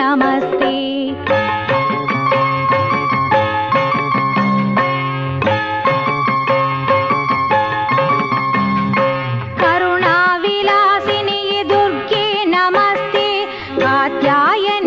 नमस्ते। करुणाविलासिनी दुर्गे नमस्ते। आत्याय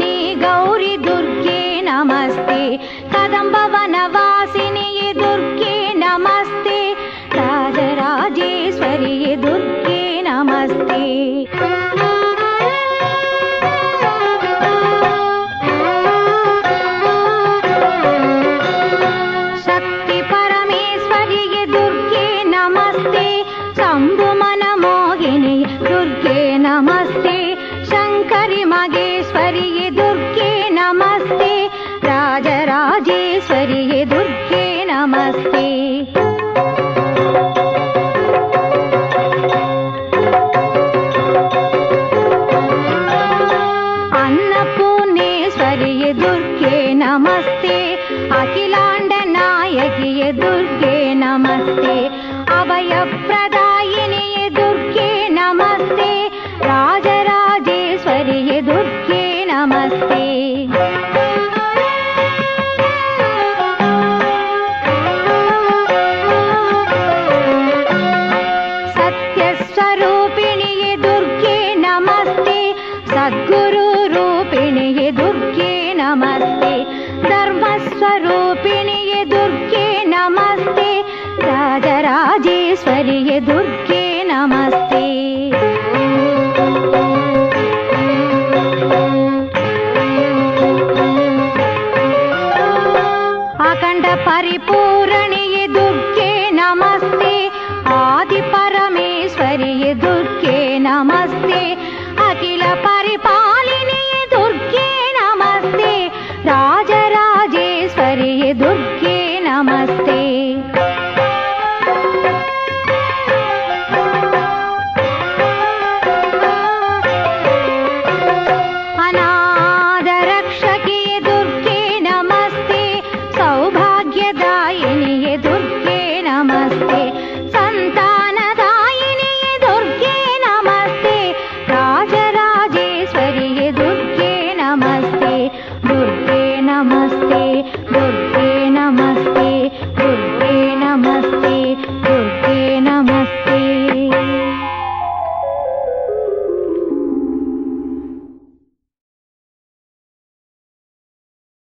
దుర్గే నమస్తే. రాజరాజేశ్వరియ దుర్గే నమస్తే. అఖండ పరిపూరణియ దుర్గే నమస్తే. ఆది పరమేశ్వరియ దుర్గే నమస్తే. అఖిల పరిపాలిని దుర్గే నమస్తే. రాజరాజేశ్వరియ దుర్గే नमस्ते